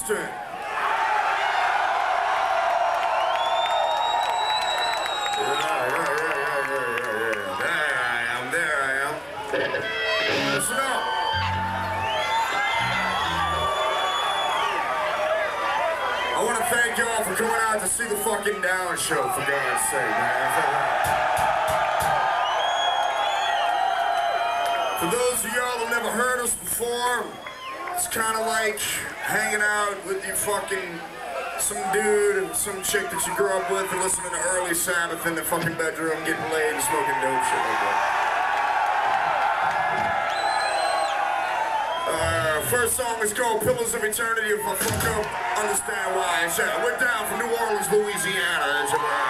Houston. I want to thank y'all for coming out to see the fucking Down show, for God's sake, man. For those of y'all that never heard us before, it's kind of like hanging out with you fucking some dude and some chick that you grew up with and listening to early Sabbath in the fucking bedroom, getting laid and smoking dope shit like that. Uh, first song is called Pillars of Eternity. If I fuck up, understand why. We're down from New Orleans, Louisiana.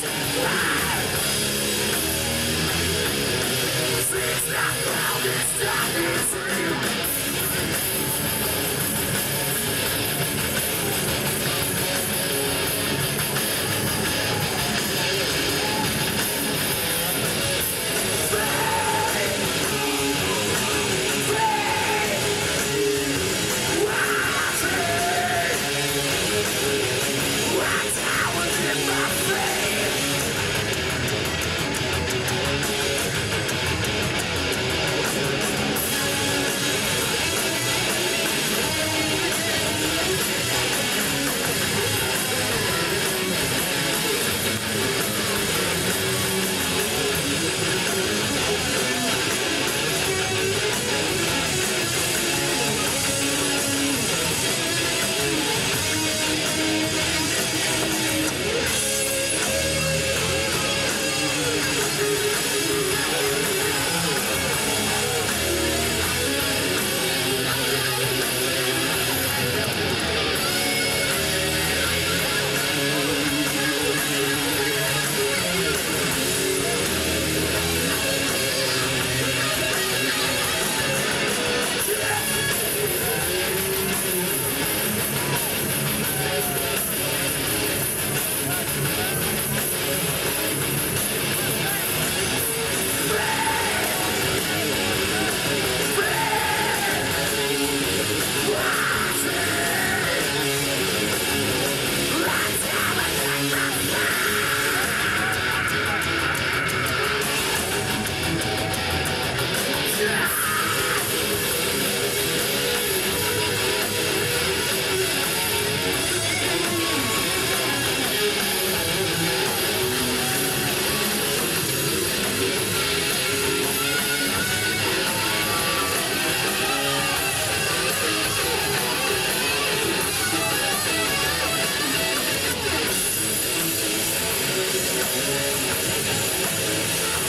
Surprise! Thank you.